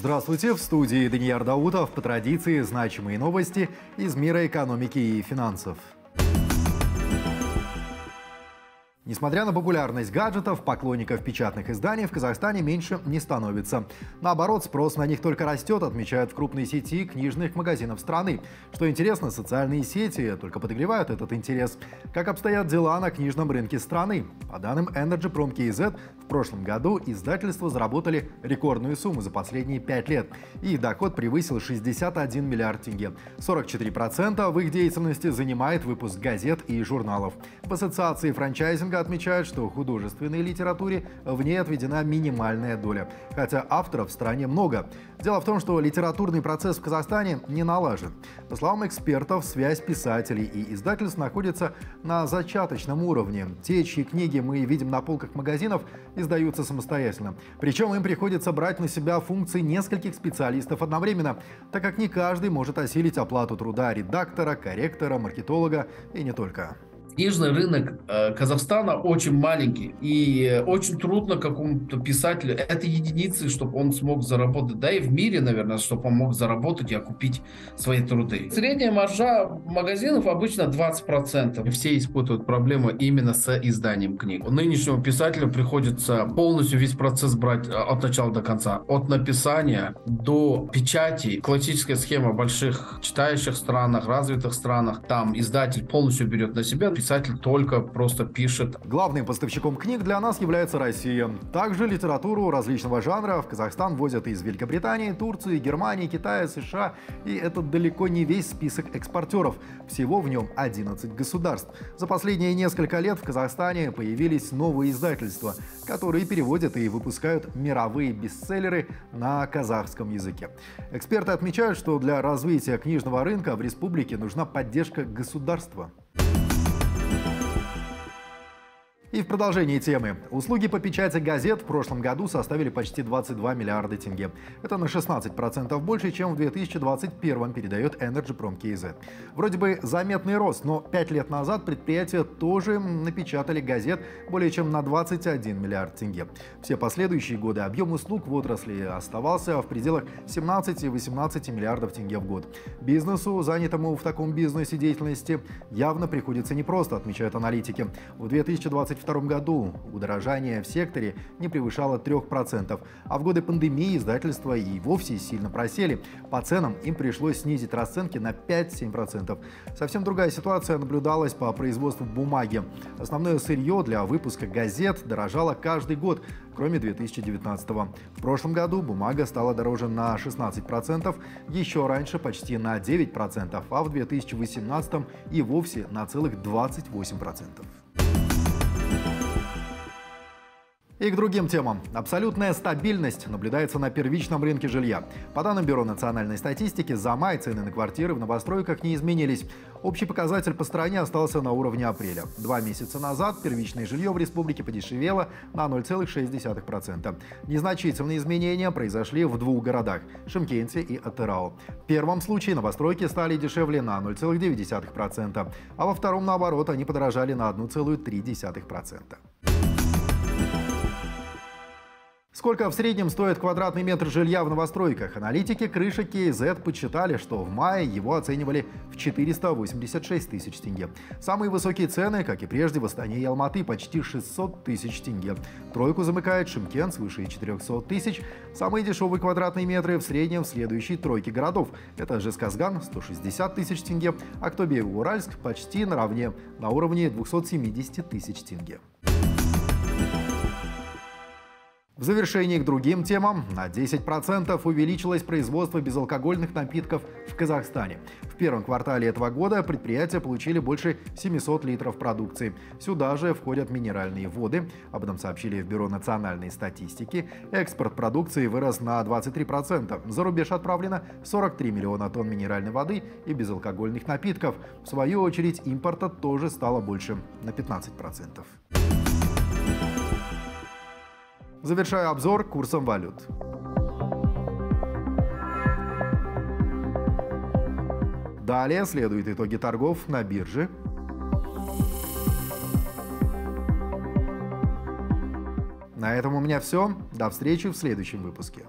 Здравствуйте, в студии Даниил Даутов. По традиции значимые новости из мира экономики и финансов. Несмотря на популярность гаджетов, поклонников печатных изданий в Казахстане меньше не становится. Наоборот, спрос на них только растет, отмечают в крупной сети книжных магазинов страны. Что интересно, социальные сети только подогревают этот интерес. Как обстоят дела на книжном рынке страны? По данным Energy Prom KZ, в прошлом году издательства заработали рекордную сумму за последние пять лет. И доход превысил 61 миллиард тенге. 44% в их деятельности занимает выпуск газет и журналов. В ассоциации франчайзинга отмечают, что художественной литературе в ней отведена минимальная доля, хотя авторов в стране много. Дело в том, что литературный процесс в Казахстане не налажен. По словам экспертов, связь писателей и издательств находится на зачаточном уровне. Те, чьи книги мы видим на полках магазинов, издаются самостоятельно. Причем им приходится брать на себя функции нескольких специалистов одновременно, так как не каждый может осилить оплату труда редактора, корректора, маркетолога и не только. Книжный рынок э, Казахстана очень маленький, и очень трудно какому-то писателю, это единицы, чтобы он смог заработать, да и в мире, наверное, чтобы он мог заработать и окупить свои труды. Средняя маржа магазинов обычно 20%. Все испытывают проблемы именно с изданием книг. Нынешнему писателю приходится полностью весь процесс брать э, от начала до конца. От написания до печати. Классическая схема в больших читающих странах, развитых странах. Там издатель полностью берет на себя писатель только просто пишет. Главным поставщиком книг для нас является Россия. Также литературу различного жанра в Казахстан возят из Великобритании, Турции, Германии, Китая, США. И это далеко не весь список экспортеров. Всего в нем 11 государств. За последние несколько лет в Казахстане появились новые издательства, которые переводят и выпускают мировые бестселлеры на казахском языке. Эксперты отмечают, что для развития книжного рынка в республике нужна поддержка государства. И в продолжении темы. Услуги по печати газет в прошлом году составили почти 22 миллиарда тенге. Это на 16% больше, чем в 2021 передает Energy Prom KZ. Вроде бы заметный рост, но 5 лет назад предприятия тоже напечатали газет более чем на 21 миллиард тенге. Все последующие годы объем услуг в отрасли оставался в пределах 17-18 миллиардов тенге в год. Бизнесу, занятому в таком бизнесе деятельности, явно приходится непросто, отмечают аналитики. В 2020 2022 году удорожание в секторе не превышало 3%, а в годы пандемии издательства и вовсе сильно просели. По ценам им пришлось снизить расценки на 5-7%. Совсем другая ситуация наблюдалась по производству бумаги. Основное сырье для выпуска газет дорожало каждый год, кроме 2019 -го. В прошлом году бумага стала дороже на 16%, еще раньше почти на 9%, а в 2018 и вовсе на целых 28%. И к другим темам. Абсолютная стабильность наблюдается на первичном рынке жилья. По данным Бюро национальной статистики, за май цены на квартиры в новостройках не изменились. Общий показатель по стране остался на уровне апреля. Два месяца назад первичное жилье в республике подешевело на 0,6%. Незначительные изменения произошли в двух городах – Шимкенте и Атырау. В первом случае новостройки стали дешевле на 0,9%, а во втором, наоборот, они подорожали на 1,3%. Сколько в среднем стоит квадратный метр жилья в новостройках? Аналитики крыши KZ подсчитали, что в мае его оценивали в 486 тысяч тенге. Самые высокие цены, как и прежде, в Астане и Алматы почти 600 тысяч тенге. Тройку замыкает Шимкент свыше 400 тысяч. Самые дешевые квадратные метры в среднем в следующей тройке городов. Это Жесказган 160 тысяч тенге, Актобе и Уральск почти наравне, на уровне 270 тысяч тенге. В завершении к другим темам на 10% увеличилось производство безалкогольных напитков в Казахстане. В первом квартале этого года предприятия получили больше 700 литров продукции. Сюда же входят минеральные воды. Об этом сообщили в Бюро национальной статистики. Экспорт продукции вырос на 23%. За рубеж отправлено 43 миллиона тонн минеральной воды и безалкогольных напитков. В свою очередь импорта тоже стало больше на 15%. Завершаю обзор курсом валют. Далее следуют итоги торгов на бирже. На этом у меня все. До встречи в следующем выпуске.